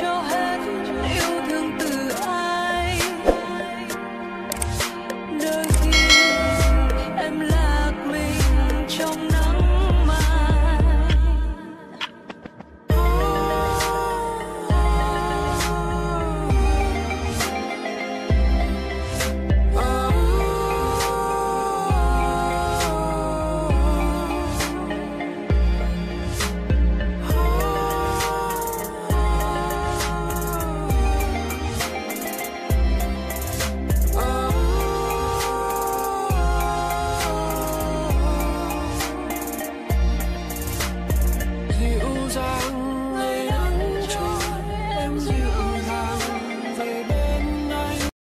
your